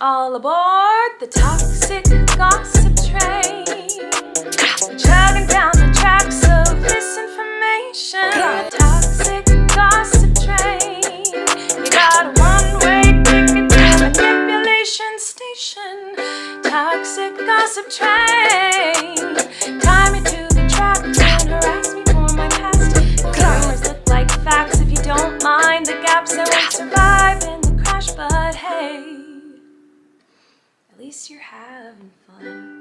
All aboard the toxic gossip train. Chugging down the tracks of misinformation. The toxic gossip train. You got a one way ticket to the manipulation station. Toxic gossip train. Tie me to the track and harass me for my past. Rumors look like facts if you don't mind the gaps. I won't survive in the crash, but hey. Least you're having fun.